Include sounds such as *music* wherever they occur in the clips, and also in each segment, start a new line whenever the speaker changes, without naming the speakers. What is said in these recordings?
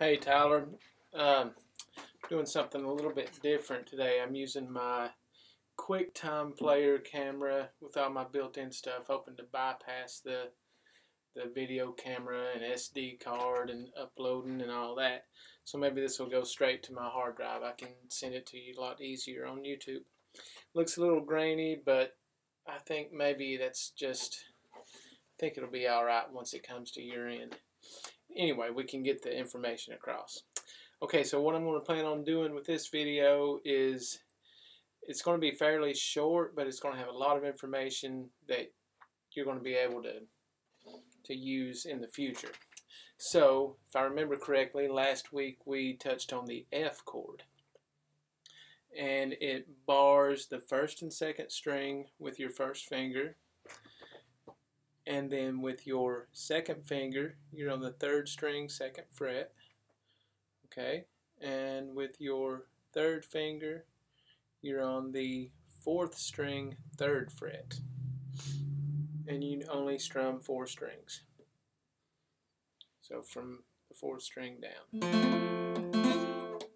Hey Tyler, um, doing something a little bit different today. I'm using my QuickTime player camera with all my built-in stuff, hoping to bypass the the video camera and SD card and uploading and all that. So maybe this will go straight to my hard drive. I can send it to you a lot easier on YouTube. Looks a little grainy, but I think maybe that's just, I think it'll be alright once it comes to your end anyway, we can get the information across. Okay, so what I'm going to plan on doing with this video is it's going to be fairly short, but it's going to have a lot of information that you're going to be able to to use in the future. So, if I remember correctly, last week we touched on the F chord. And it bars the first and second string with your first finger and then with your second finger you're on the third string second fret. Okay. And with your third finger you're on the fourth string third fret. And you only strum four strings. So from the fourth string down.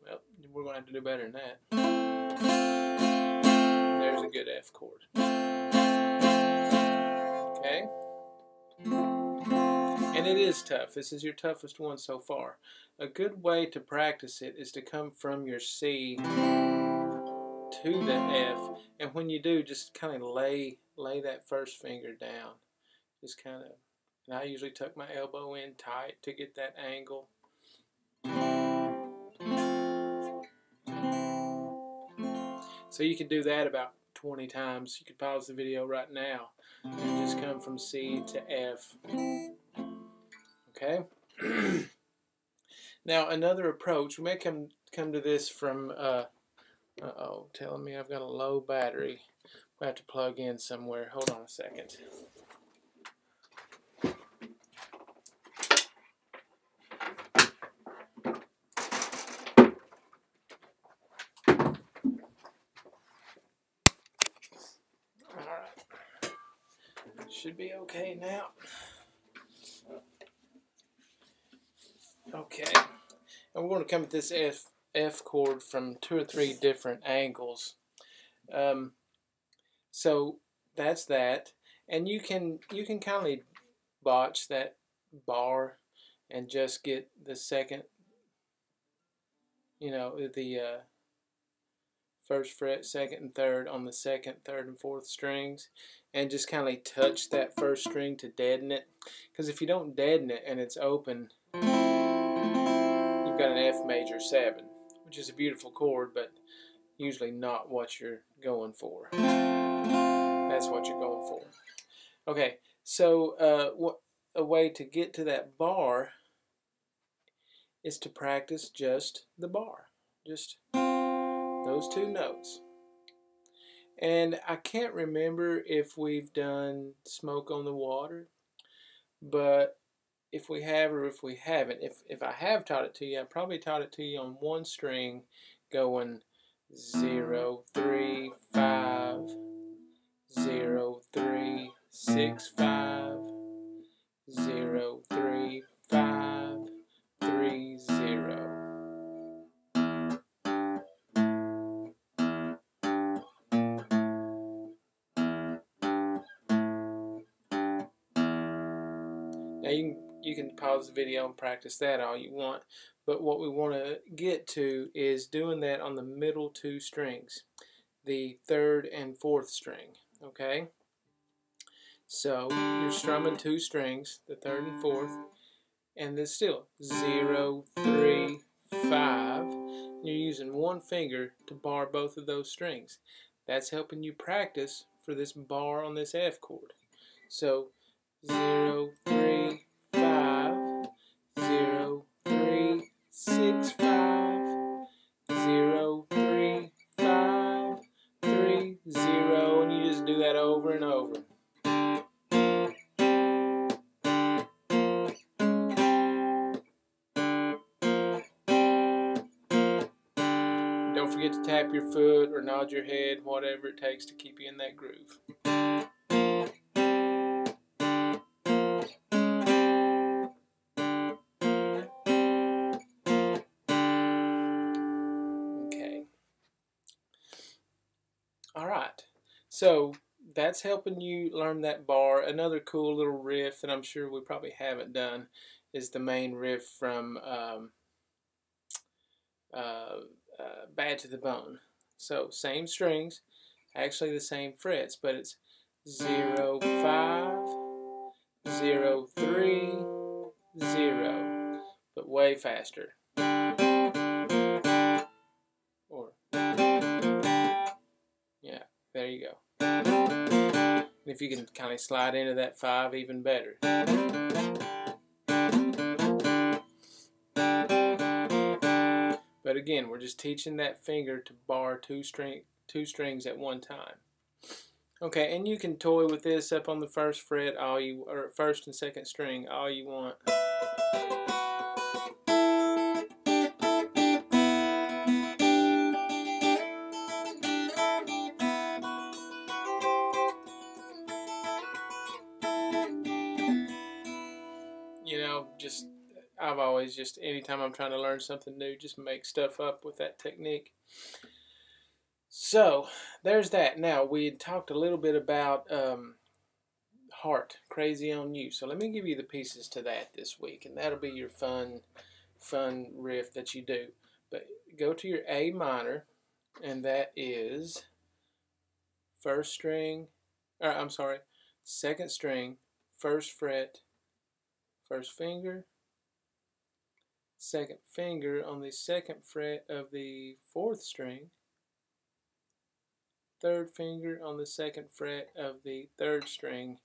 Well we're going to have to do better than that. There's a good F chord. Okay and it is tough. This is your toughest one so far. A good way to practice it is to come from your C to the F. And when you do, just kind of lay lay that first finger down. Just kind of, and I usually tuck my elbow in tight to get that angle. So you can do that about 20 times. You could pause the video right now and just come from C to F. Okay. *clears throat* now another approach. We may come come to this from. Uh, uh oh, telling me I've got a low battery. We have to plug in somewhere. Hold on a second. Should be okay now. Okay, and we're going to come at this F, F chord from two or three different angles. Um, so that's that, and you can you can kind of botch that bar and just get the second, you know, the uh, first fret, second and third on the second, third, and fourth strings, and just kind of touch that first string to deaden it. Because if you don't deaden it and it's open, you've got an F major 7, which is a beautiful chord, but usually not what you're going for. That's what you're going for. Okay, so uh, a way to get to that bar is to practice just the bar. Just those two notes. And I can't remember if we've done Smoke on the Water, but if we have or if we haven't. If, if I have taught it to you, I probably taught it to you on one string going 0, 3, 5, 0, 3, 6, 5, 0, 3, video and practice that all you want. But what we want to get to is doing that on the middle two strings, the third and fourth string. Okay? So you're strumming two strings, the third and fourth, and then still zero, three, five. You're using one finger to bar both of those strings. That's helping you practice for this bar on this F chord. So zero, three, your foot or nod your head, whatever it takes to keep you in that groove. Okay. All right. So that's helping you learn that bar. Another cool little riff that I'm sure we probably haven't done is the main riff from um, uh, uh, Bad to the Bone. So same strings, actually the same frets, but it's 0, 5, 0, 3, 0, but way faster. Or, yeah, there you go. And if you can kind of slide into that 5, even better. But again, we're just teaching that finger to bar two string two strings at one time. Okay, and you can toy with this up on the first fret, all you or first and second string, all you want. Always just anytime I'm trying to learn something new, just make stuff up with that technique. So there's that. Now we had talked a little bit about um, heart, crazy on you. So let me give you the pieces to that this week, and that'll be your fun, fun riff that you do. But go to your A minor, and that is first string. Or I'm sorry, second string, first fret, first finger, second finger on the second fret of the fourth string, third finger on the second fret of the third string,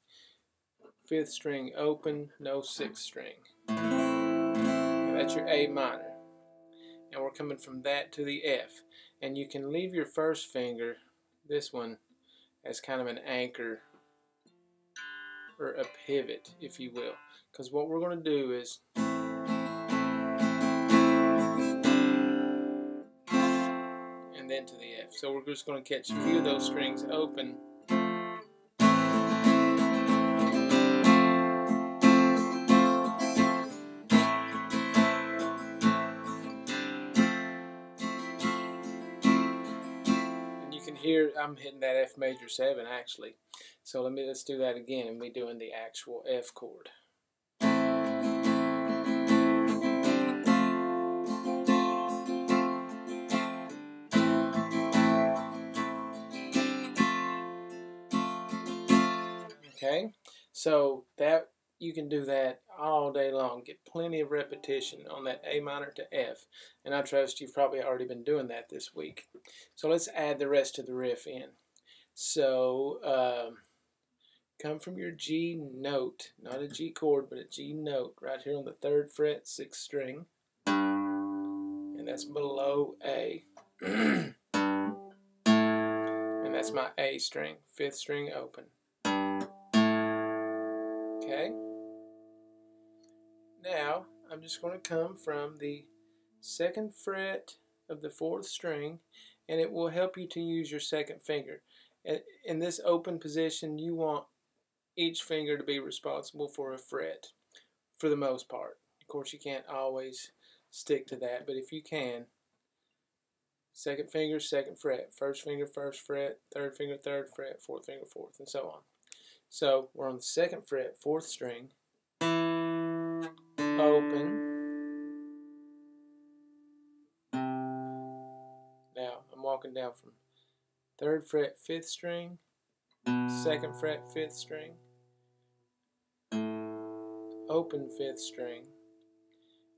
fifth string open, no sixth string. And that's your A minor. And we're coming from that to the F. And you can leave your first finger, this one, as kind of an anchor or a pivot, if you will. Because what we're going to do is and then to the F. So we're just going to catch a few of those strings open. And you can hear I'm hitting that F major 7 actually. So let me let's do that again and me doing the actual F chord. Okay, so that you can do that all day long. Get plenty of repetition on that A minor to F, and I trust you've probably already been doing that this week. So let's add the rest of the riff in. So um, come from your G note, not a G chord, but a G note, right here on the third fret, sixth string, and that's below A. *clears throat* and that's my A string, fifth string open. Okay. Now, I'm just going to come from the second fret of the fourth string, and it will help you to use your second finger. In this open position, you want each finger to be responsible for a fret, for the most part. Of course, you can't always stick to that, but if you can, second finger, second fret, first finger, first fret, third finger, third fret, fourth finger, fourth, and so on. So we're on the second fret, fourth string, open. Now I'm walking down from third fret, fifth string, second fret, fifth string, open fifth string,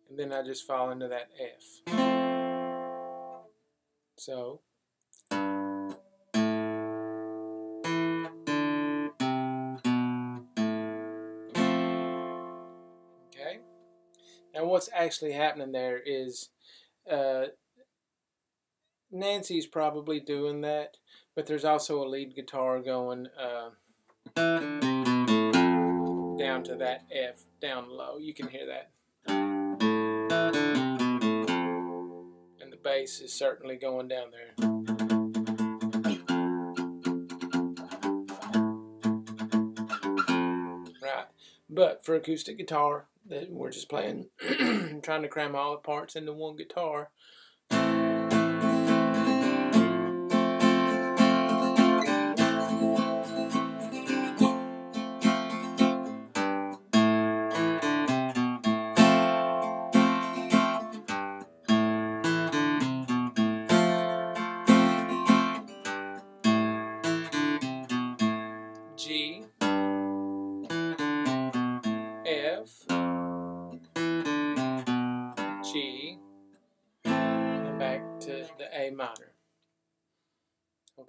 and then I just fall into that F. So And what's actually happening there is uh, Nancy's probably doing that, but there's also a lead guitar going uh, down to that F, down low. You can hear that. And the bass is certainly going down there. Right. But for acoustic guitar, that we're just playing, *clears throat* trying to cram all the parts into one guitar.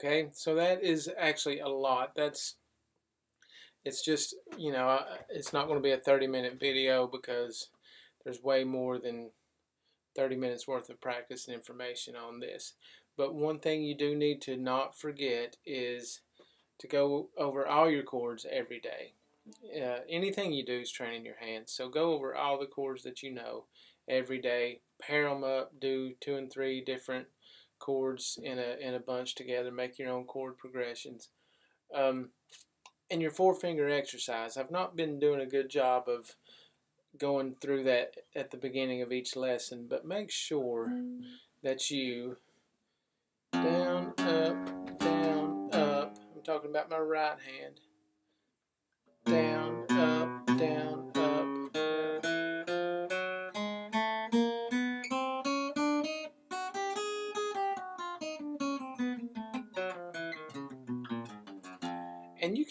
Okay, so that is actually a lot. That's it's just you know it's not going to be a 30 minute video because there's way more than 30 minutes worth of practice and information on this. But one thing you do need to not forget is to go over all your chords every day. Uh, anything you do is training your hands. So go over all the chords that you know every day. Pair them up. Do two and three different chords in a in a bunch together. Make your own chord progressions. Um, and your four finger exercise. I've not been doing a good job of going through that at the beginning of each lesson, but make sure that you down, up, down, up. I'm talking about my right hand.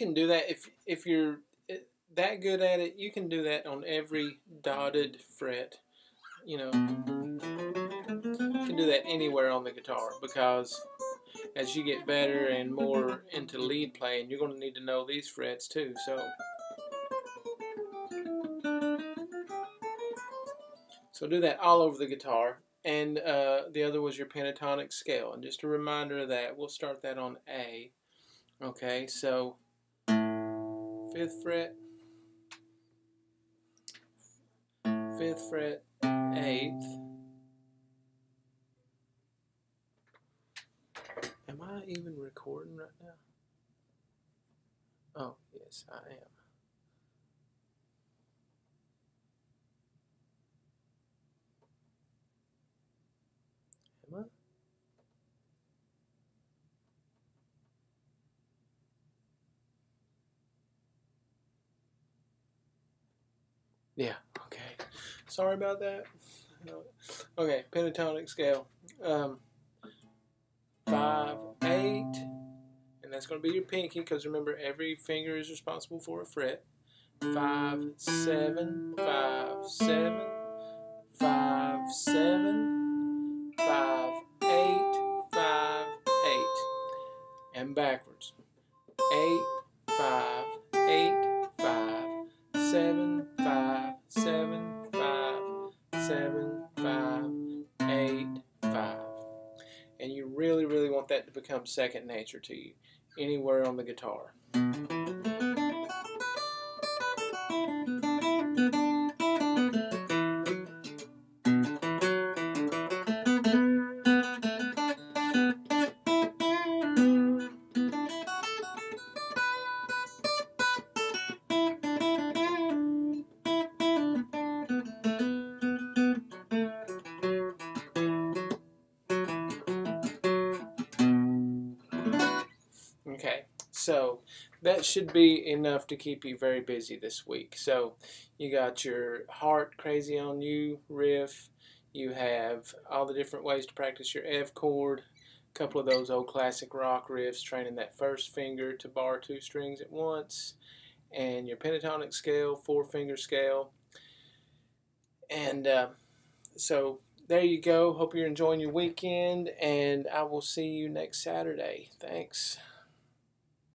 Can do that if if you're that good at it, you can do that on every dotted fret. You know, you can do that anywhere on the guitar because as you get better and more into lead playing, you're going to need to know these frets too. So, so do that all over the guitar. And uh, the other was your pentatonic scale. And just a reminder of that, we'll start that on A. Okay, so fifth fret, fifth fret, eighth. Am I even recording right now? Oh, yes, I am. Am I? Yeah, okay. Sorry about that. Okay, pentatonic scale. Um, five, eight, and that's going to be your pinky because remember every finger is responsible for a fret. Five, seven, five, seven, five, seven, five, eight, five, eight, and backwards. Eight, want that to become second nature to you anywhere on the guitar. So that should be enough to keep you very busy this week. So you got your heart crazy on you riff. You have all the different ways to practice your F chord. A couple of those old classic rock riffs, training that first finger to bar two strings at once. And your pentatonic scale, four finger scale. And uh, so there you go. Hope you're enjoying your weekend, and I will see you next Saturday. Thanks.